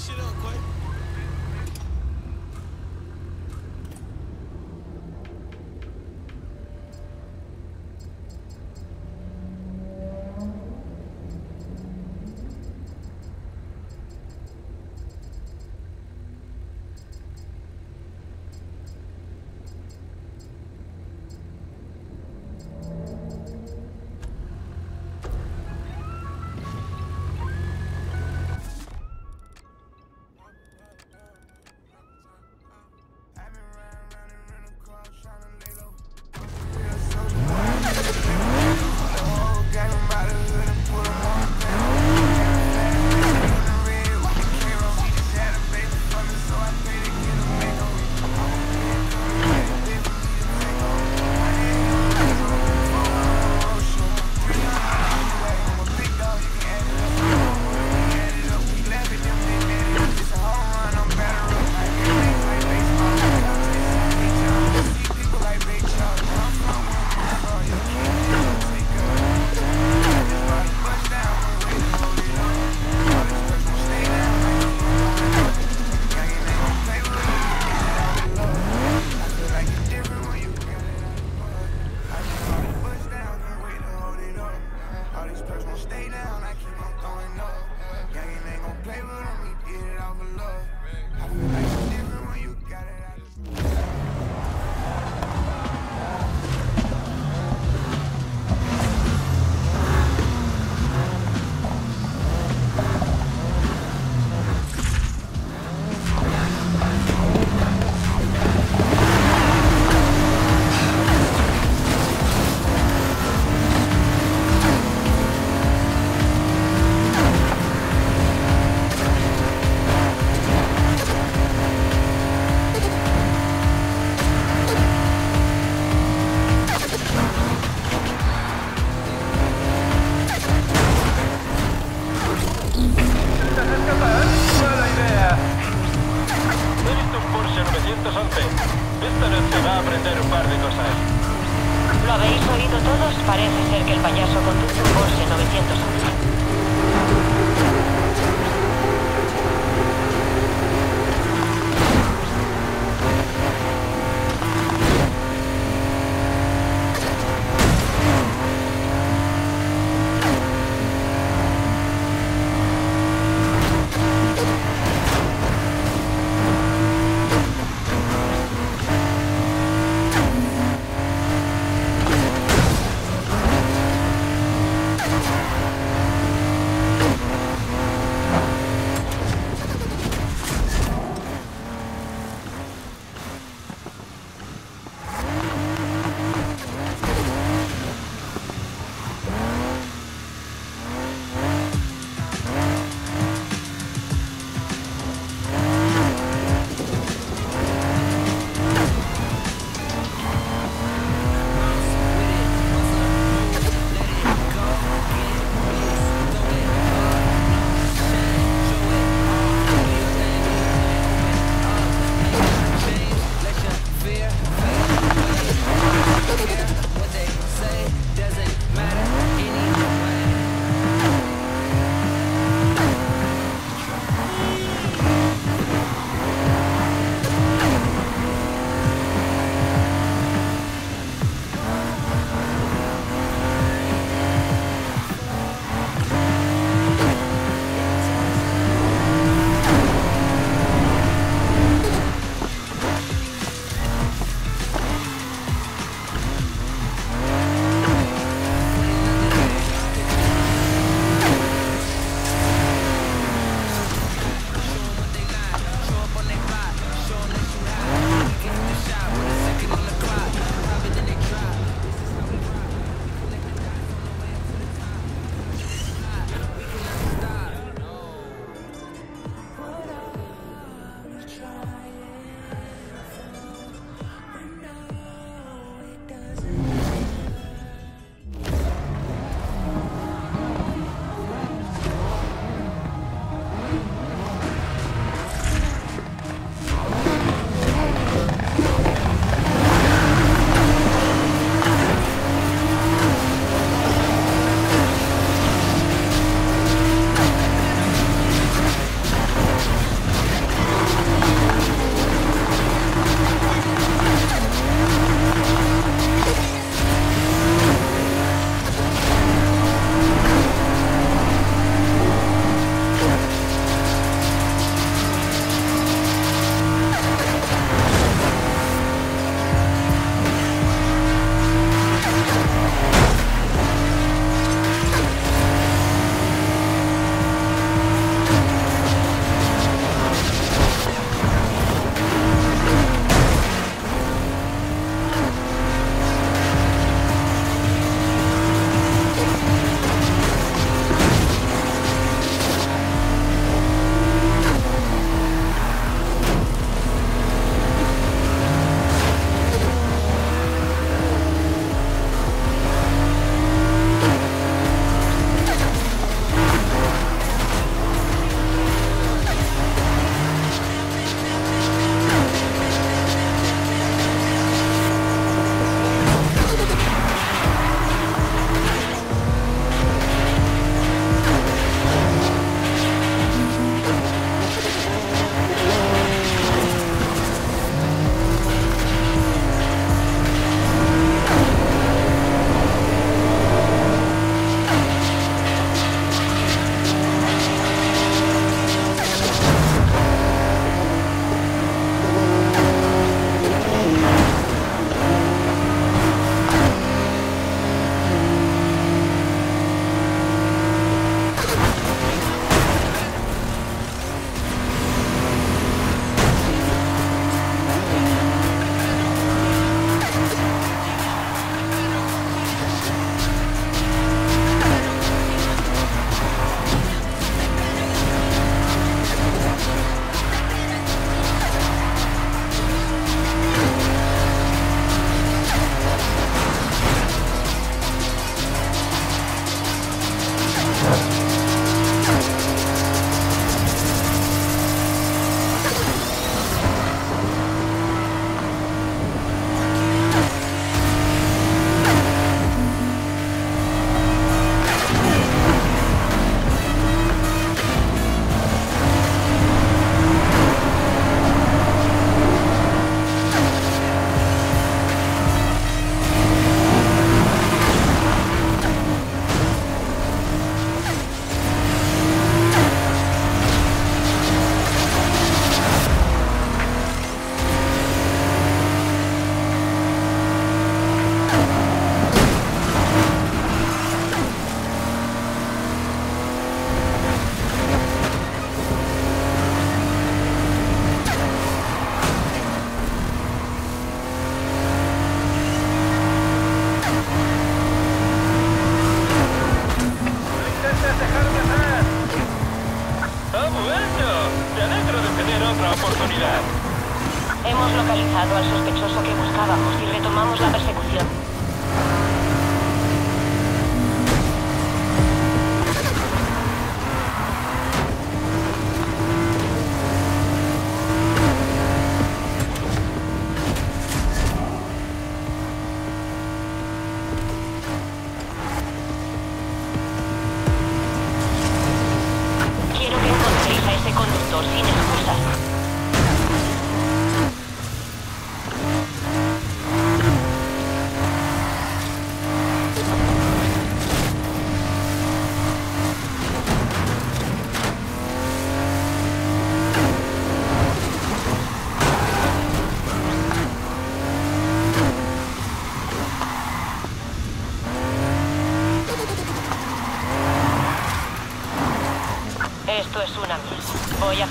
shit up, Quay. Cosas. ¿Lo habéis oído todos? Parece ser que el payaso conduce un Porsche 911.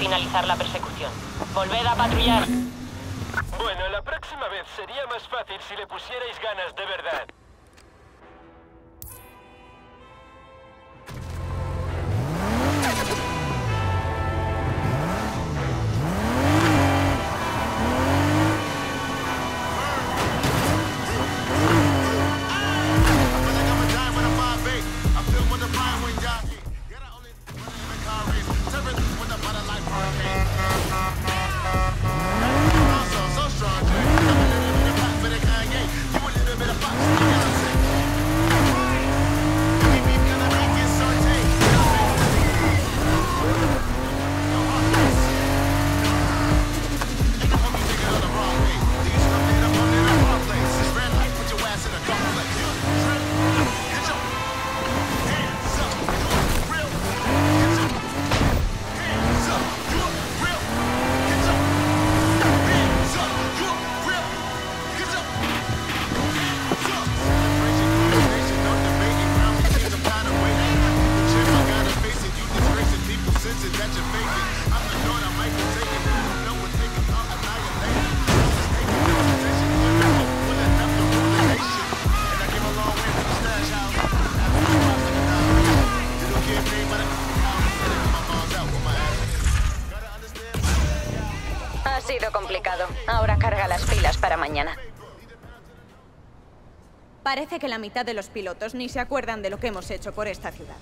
Finalizar la persecución. Volved a patrullar. Bueno, la próxima vez sería más fácil si le pusierais ganas de verdad. Parece que la mitad de los pilotos ni se acuerdan de lo que hemos hecho por esta ciudad.